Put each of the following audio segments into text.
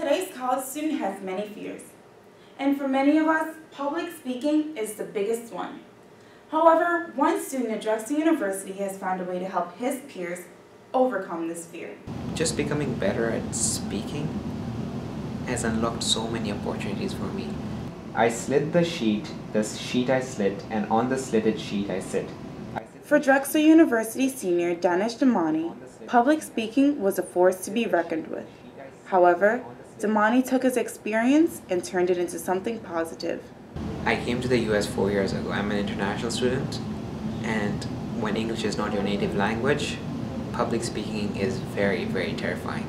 Today's college student has many fears. And for many of us, public speaking is the biggest one. However, one student at Drexel University has found a way to help his peers overcome this fear. Just becoming better at speaking has unlocked so many opportunities for me. I slit the sheet, the sheet I slit, and on the slitted sheet I sit. I sit For Drexel University senior Danish Dhamani, public speaking was a force to be reckoned with. However, Dhamani took his experience and turned it into something positive. I came to the US four years ago. I'm an international student, and when English is not your native language, public speaking is very, very terrifying.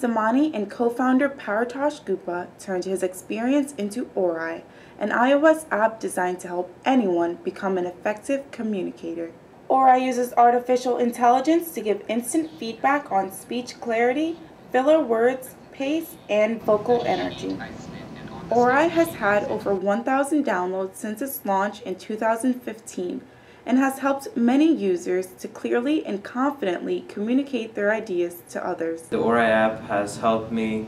Dhamani and co-founder Paritosh Gupta turned his experience into Orai, an iOS app designed to help anyone become an effective communicator. Orai uses artificial intelligence to give instant feedback on speech clarity, filler words, pace, and vocal energy. Orai has had over 1,000 downloads since its launch in 2015 and has helped many users to clearly and confidently communicate their ideas to others. The Orai app has helped me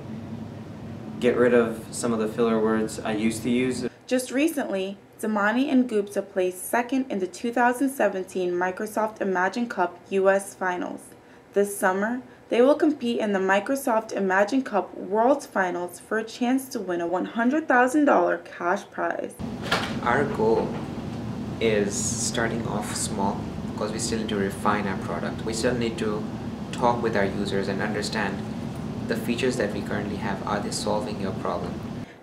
get rid of some of the filler words I used to use. Just recently, Dhamani and Gupta placed second in the 2017 Microsoft Imagine Cup US Finals. This summer, they will compete in the Microsoft Imagine Cup World Finals for a chance to win a $100,000 cash prize. Our goal is starting off small because we still need to refine our product. We still need to talk with our users and understand the features that we currently have. Are they solving your problem?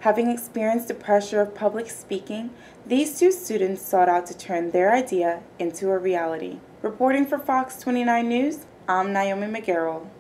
Having experienced the pressure of public speaking, these two students sought out to turn their idea into a reality. Reporting for Fox 29 News, I'm Niaomi McGarrell.